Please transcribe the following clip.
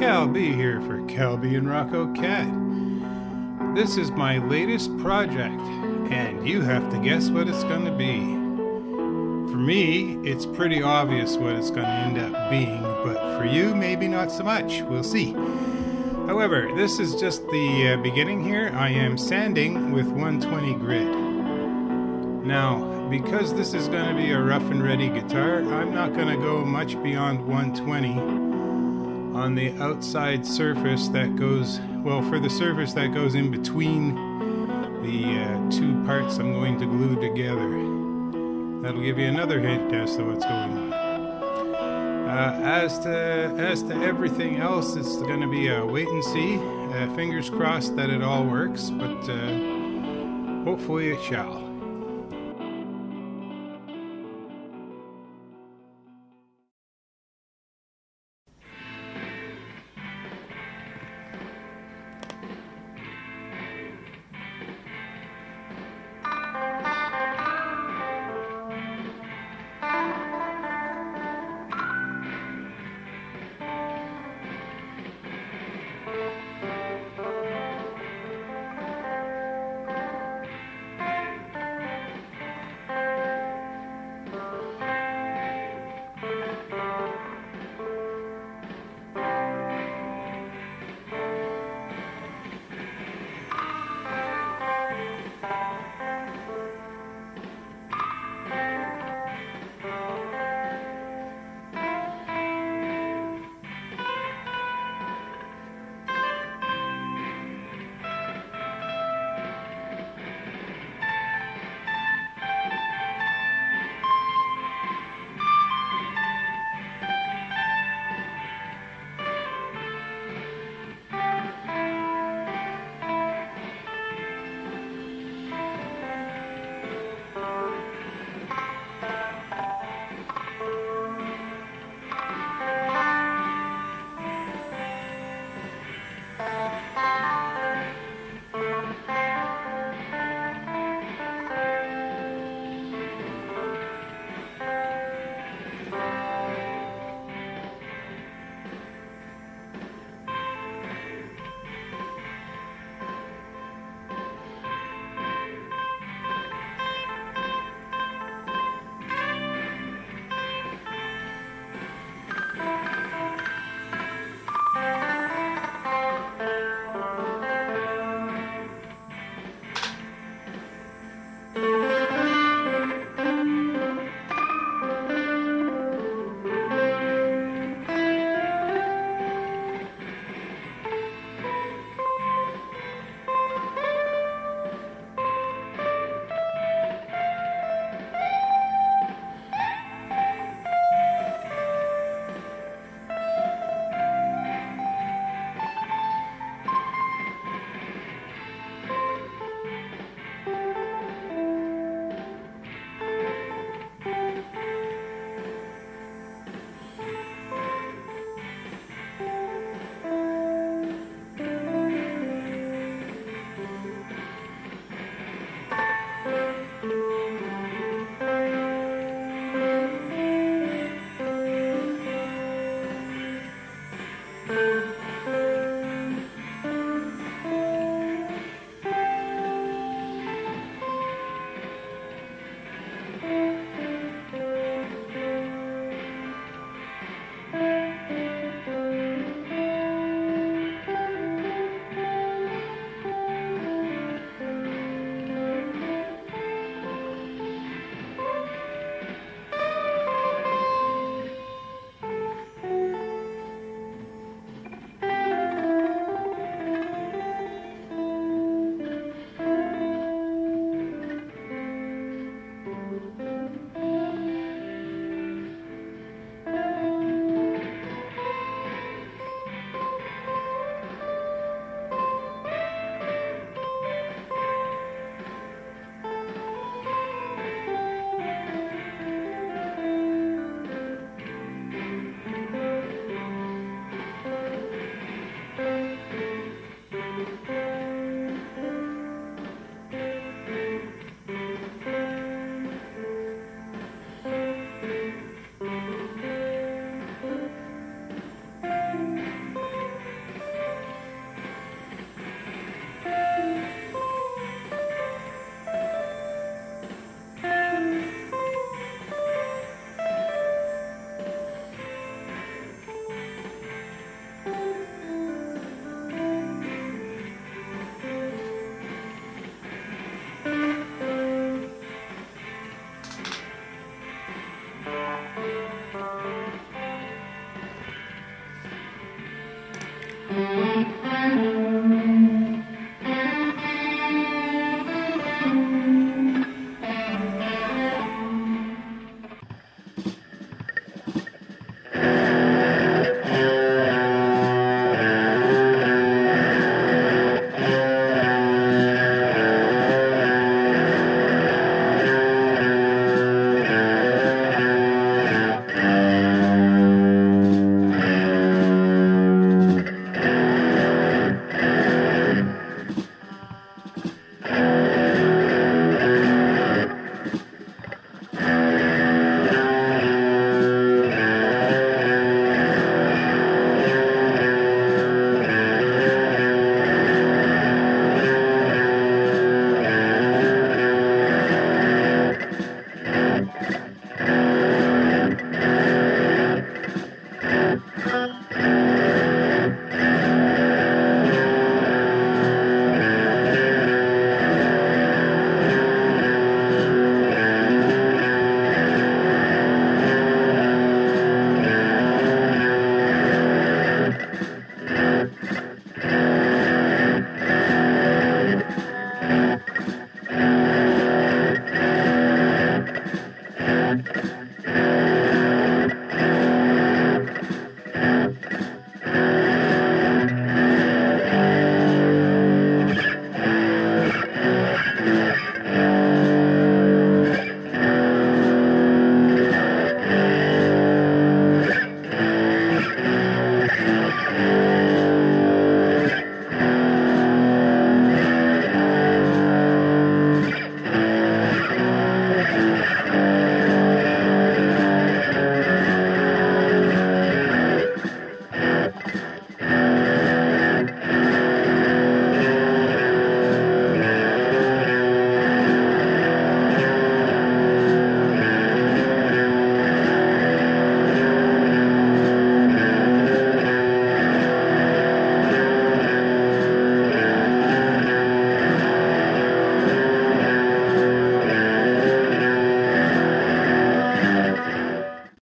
Cal B here for Cal B and Rocko Cat. This is my latest project, and you have to guess what it's going to be. For me, it's pretty obvious what it's going to end up being, but for you, maybe not so much. We'll see. However, this is just the uh, beginning here. I am sanding with 120 grit. Now, because this is going to be a rough and ready guitar, I'm not going to go much beyond 120 on the outside surface that goes, well, for the surface that goes in between the uh, two parts I'm going to glue together. That'll give you another hint as to what's going on. Uh, as to as to everything else, it's going to be a wait and see. Uh, fingers crossed that it all works, but uh, hopefully it shall. Mm-hmm.